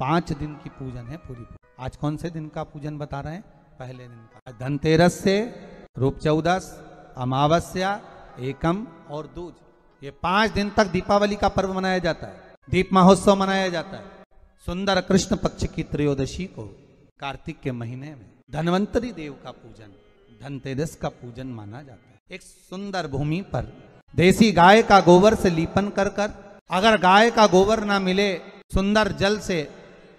पाँच दिन की पूजन है पूरी आज कौन से दिन का पूजन बता रहे हैं? पहले दिन का। धनतेरस से रूप चौदस, अमावस्या, एकम और दूज। ये पाँच दिन तक दीपावली का पर्व मनाया जाता है। दीप महोत्सव मनाया जाता है। सुंदर कृष्ण पक्ष की त्रयोदशी को कार्तिक के महीने में धनवंतरी देव का पूजन, धनतेरस का पूजन माना जाता है। एक सुंदर भूमि पर देसी गाय का गोबर से लीपन कर कर, अगर गाय का गोबर ना मिले सुंदर जल से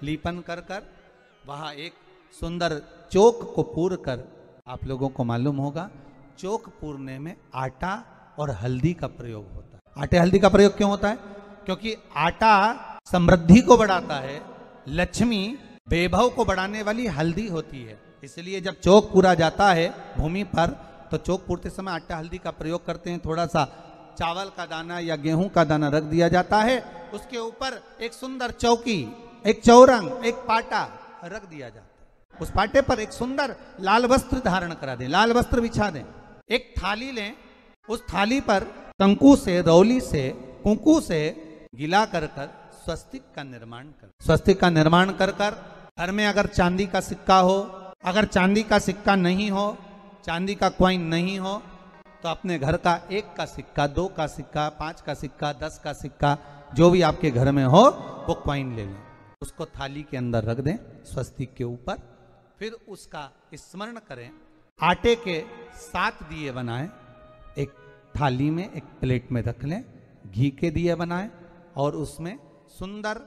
लीपन कर कर, वहाँ एक सुंदर चौक को पूर कर आप लोगों को मालूम होगा, चौक पूरने में आटा और हल्दी का प्रयोग होता है। आटे हल्दी का प्रयोग क्यों होता है? क्योंकि आटा समृद्धि को बढ़ाता है, लक्ष्मी वैभव को बढ़ाने वाली हल्दी होती है। इसलिए जब चौक पूरा जाता है भूमि पर तो चौक पूरते समय आटा हल्दी का प्रयोग करते हैं। थोड़ा सा चावल का दाना या गेहूँ का दाना रख दिया जाता है। उसके ऊपर एक सुंदर चौकी एक चौरंग, एक पाटा रख दिया जाता उस पाटे पर एक सुंदर लाल वस्त्र धारण करा दें, लाल वस्त्र बिछा दें। एक थाली लें, उस थाली पर कंकु से, रौली से, कुंकू से गिला कर कर स्वस्तिक का निर्माण कर। स्वस्तिक का निर्माण कर कर घर में अगर चांदी का सिक्का हो, अगर चांदी का सिक्का नहीं हो, चांदी का क्वाइन नहीं हो तो अपने घर का एक का सिक्का, दो का सिक्का, पाँच का सिक्का, दस का सिक्का, जो भी आपके घर में हो, वो क्वाइन ले लें। उसको थाली के अंदर रख दें, स्वस्तिक के ऊपर, फिर उसका स्मरण करें। आटे के सात दिए बनाएँ, एक थाली में एक प्लेट में रख लें, घी के दिए बनाएँ और उसमें सुंदर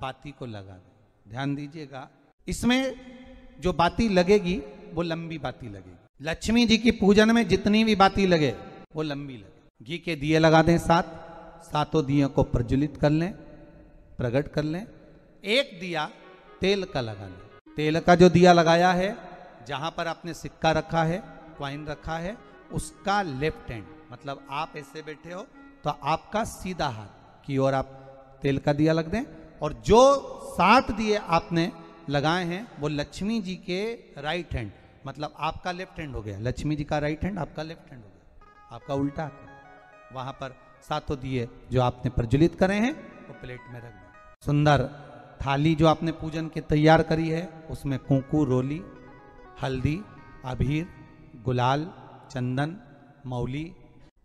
बाती को लगा दें। ध्यान दीजिएगा, इसमें जो बाती लगेगी, वो लंबी बाती लगेगी। लक्ष्मी जी की पूजन में जितनी भी बाती लगे, वो लंबी लगे। घी के दिए लगा दें सात, सातों दिए को प्रज्वलित कर लें प्रकट कर लें एक दिया, तेल का लगा लें तेल का जो दिया लगाया है, जहाँ पर आपने सिक्का रखा है क्वाइन रखा है, उसका लेफ़्ट हैंड मतलब आप ऐसे बैठे हो तो आपका सीधा हाथ की ओर आप तेल का दिया लग दें, और जो सात दिए आपने लगाए हैं, वो लक्ष्मी जी के राइट हैंड मतलब आपका लेफ़्ट हैंड हो गया। लक्ष्मी जी का राइट हैंड आपका लेफ़्ट हैंड हो गया। आपका उल्टा हाथ। वहाँ पर सातों दिए जो आपने प्रज्वलित करे हैं, वो प्लेट में रख दें। सुंदर थाली जो आपने पूजन के तैयार करी है, उसमें कुंकू, रोली, हल्दी, अबीर, गुलाल, चंदन, मौली,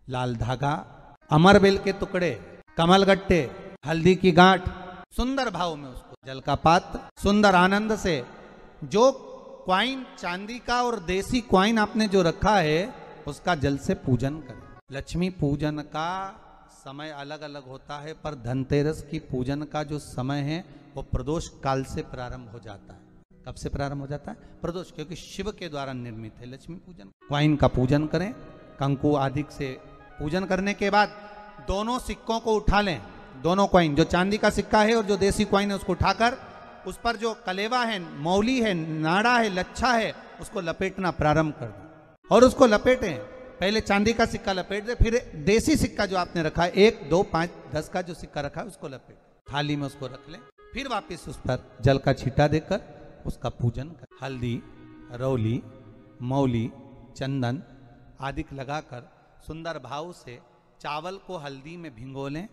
लाल धागा, अमर बेल के टुकड़े, कमल गट्टे, हल्दी की गांठ, सुंदर भाव में उसको, जल का पात्र सुंदर आनंद से, जो क्वाइन चांदी का और देसी क्वाइन आपने जो रखा है, उसका जल से पूजन करें। लक्ष्मी पूजन का समय अलग अलग होता है, पर धनतेरस की पूजन का जो समय है, वो प्रदोष काल से प्रारंभ हो जाता है। कब से प्रारंभ हो जाता है? प्रदोष, क्योंकि शिव के द्वारा निर्मित है लक्ष्मी पूजन। क्वाइन का पूजन करें, कंकु आदि से पूजन करने के बाद दोनों सिक्कों को उठा लें। दोनों क्वाइन जो चांदी का सिक्का है और जो देसी क्वाइन है, उसको उठाकर उस पर जो कलेवा है, मौली है, नाड़ा है, लच्छा है, उसको लपेटना प्रारंभ कर दें। और उसको लपेटें। पहले चांदी का सिक्का लपेट दे, फिर देसी सिक्का जो आपने रखा है, एक, दो, पाँच, दस का जो सिक्का रखा है, उसको लपेट थाली में उसको रख लें, फिर वापस उस पर जल का छीटा देकर उसका पूजन कर। हल्दी, रौली, मौली, चंदन आदि लगाकर सुंदर भाव से चावल को हल्दी में भिंगो लें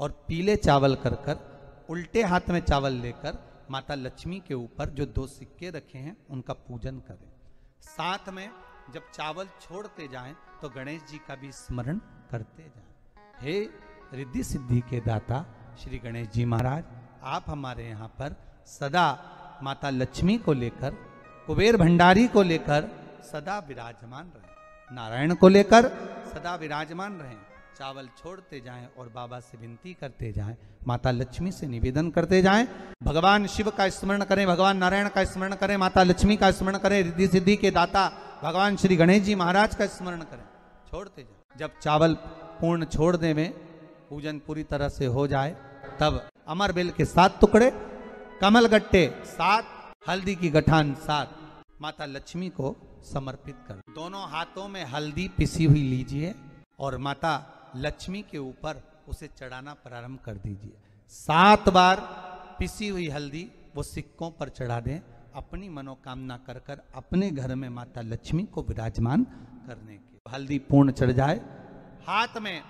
और पीले चावल कर कर उल्टे हाथ में चावल लेकर माता लक्ष्मी के ऊपर जो दो सिक्के रखे हैं, उनका पूजन करें। साथ में जब चावल छोड़ते जाएँ तो गणेश जी का भी स्मरण करते जाएँ। हे रिद्धि सिद्धि के दाता, श्री गणेश जी महाराज, आप हमारे यहाँ पर सदा माता लक्ष्मी को लेकर, कुबेर भंडारी को लेकर सदा विराजमान रहें। नारायण को लेकर सदा विराजमान रहें। चावल छोड़ते जाएँ और बाबा से विनती करते जाएँ। माता लक्ष्मी से निवेदन करते जाएँ, भगवान शिव का स्मरण करें, भगवान नारायण का स्मरण करें, माता लक्ष्मी का स्मरण करें, रिद्धि सिद्धि के दाता भगवान श्री गणेश जी महाराज का स्मरण करें। छोड़ते जाए जब चावल पूर्ण छोड़ दे में पूजन पूरी तरह से हो जाए, तब अमर बेल के सात टुकड़े, कमल गट्टे सात, हल्दी की गठान सात, माता लक्ष्मी को समर्पित कर। दोनों हाथों में हल्दी पिसी हुई लीजिए और माता लक्ष्मी के ऊपर उसे चढ़ाना प्रारंभ कर दीजिए। सात बार पिसी हुई हल्दी वो सिक्कों पर चढ़ा दें। अपनी मनोकामना कर कर अपने घर में माता लक्ष्मी को विराजमान करने के हल्दी पूर्ण चढ़ जाए, हाथ में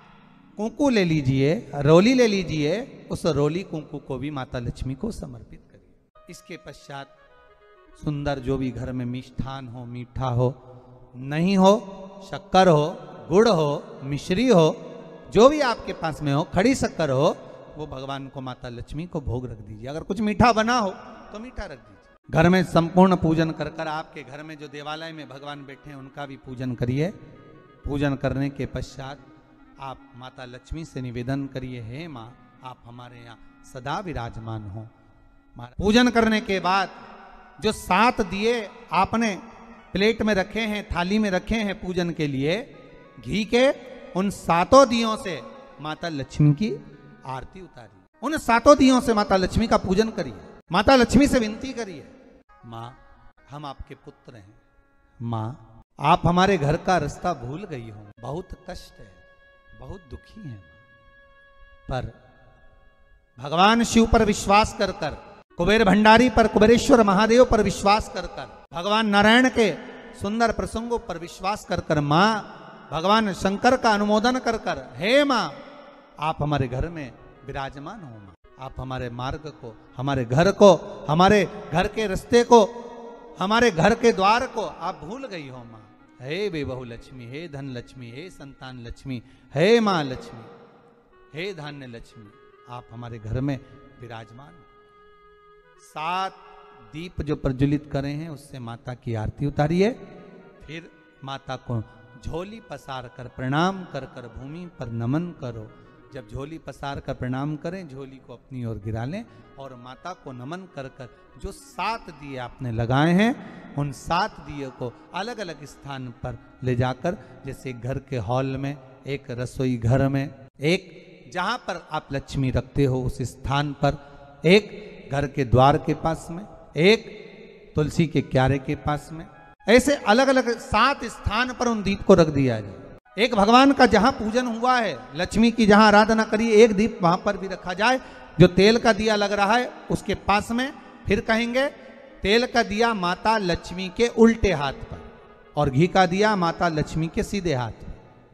कुंकू ले लीजिए, रोली ले लीजिए, उस रोली कुंकू को भी माता लक्ष्मी को समर्पित करिए। इसके पश्चात सुंदर जो भी घर में मिष्ठान हो, मीठा हो, नहीं हो, शक्कर हो, गुड़ हो, मिश्री हो, जो भी आपके पास में हो, खड़ी शक्कर हो, वो भगवान को माता लक्ष्मी को भोग रख दीजिए। अगर कुछ मीठा बना हो तो मीठा रख दीजिए। घर में संपूर्ण पूजन कर कर आपके घर में जो देवालय में भगवान बैठे हैं, उनका भी पूजन करिए। पूजन करने के पश्चात आप माता लक्ष्मी से निवेदन करिए, हे माँ, आप हमारे यहाँ सदा विराजमान हो। पूजन करने के बाद जो सात दिए आपने प्लेट में रखे हैं, थाली में रखे हैं पूजन के लिए, घी के, उन सातों दियों से माता लक्ष्मी की आरती उतारी उन सातों दियों से माता लक्ष्मी का पूजन करिए। माता लक्ष्मी से विनती करिए। माँ हम आपके पुत्र हैं। माँ आप हमारे घर का रास्ता भूल गई हो। बहुत कष्ट है बहुत दुखी हैं पर भगवान शिव पर विश्वास कर कर कुबेर भंडारी पर कुबेरेश्वर महादेव पर विश्वास कर कर भगवान नारायण के सुंदर प्रसंगों पर विश्वास कर कर माँ भगवान शंकर का अनुमोदन कर कर हे माँ आप हमारे घर में विराजमान हो माँ। आप हमारे मार्ग को, हमारे घर को, हमारे घर के रास्ते को, हमारे घर के द्वार को आप भूल गई हो माँ। हे बेबहु लक्ष्मी, हे धन लक्ष्मी, हे संतान लक्ष्मी, हे माँ लक्ष्मी, हे धान्य लक्ष्मी, आप हमारे घर में विराजमान सात दीप जो प्रज्वलित करे हैं, उससे माता की आरती उतारिए, फिर माता को झोली पसार कर, प्रणाम कर कर भूमि पर नमन करो। जब झोली पसार कर प्रणाम करें, झोली को अपनी ओर गिरा लें और माता को नमन कर कर जो सात दिए आपने लगाए हैं, उन सात दिए को अलग अलग स्थान पर ले जाकर, जैसे घर के हॉल में, एक रसोई घर में, एक जहाँ पर आप लक्ष्मी रखते हो उस स्थान पर, एक घर के द्वार के पास में, एक तुलसी के क्यारे के पास में, ऐसे अलग अलग सात स्थान पर उन दीप को रख दिया जाए। एक भगवान का जहाँ पूजन हुआ है, लक्ष्मी की जहाँ आराधना करिए एक दीप वहाँ पर भी रखा जाए, जो तेल का दिया लग रहा है, उसके पास में फिर कहेंगे, तेल का दिया माता लक्ष्मी के उल्टे हाथ पर और घी का दिया माता लक्ष्मी के सीधे हाथ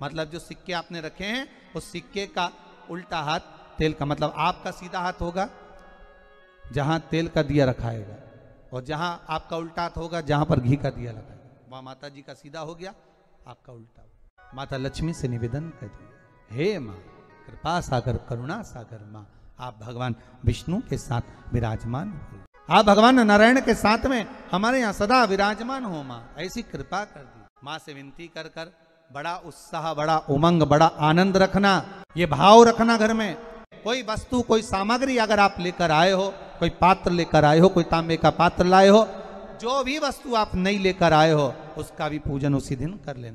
मतलब जो सिक्के आपने रखे हैं, उस सिक्के का उल्टा हाथ, तेल का मतलब आपका सीधा हाथ होगा, जहाँ तेल का दिया रखाएगा और जहाँ आपका उल्टा हाथ होगा, जहाँ पर घी का दिया लगाएगा। वहाँ माता जी का सीधा हो गया, आपका उल्टा माता लक्ष्मी से निवेदन कर करिए हे माँ, कृपा सागर, करुणा सागर माँ, आप भगवान विष्णु के साथ विराजमान हो। आप भगवान नारायण के साथ में हमारे यहाँ सदा विराजमान हो माँ, ऐसी कृपा कर दी। माँ से विनती कर कर बड़ा उत्साह, बड़ा उमंग, बड़ा आनंद रखना, ये भाव रखना घर में। कोई वस्तु, कोई सामग्री अगर आप लेकर आए हो, कोई पात्र लेकर आए हो, कोई तांबे का पात्र लाए हो, जो भी वस्तु आप नहीं लेकर आए हो, उसका भी पूजन उसी दिन कर लेना।